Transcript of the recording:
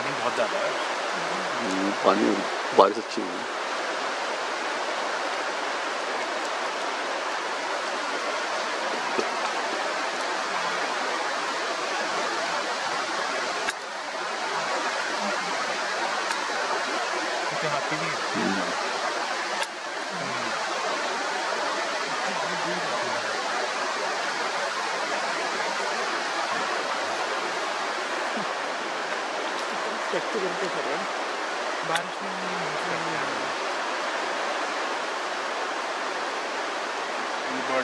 पानी बहुत ज़्यादा है। हम्म, पानी बारिश अच्छी हुई। क्योंकि हाथी भी है। टैक्सी करके खड़े हैं बारिश में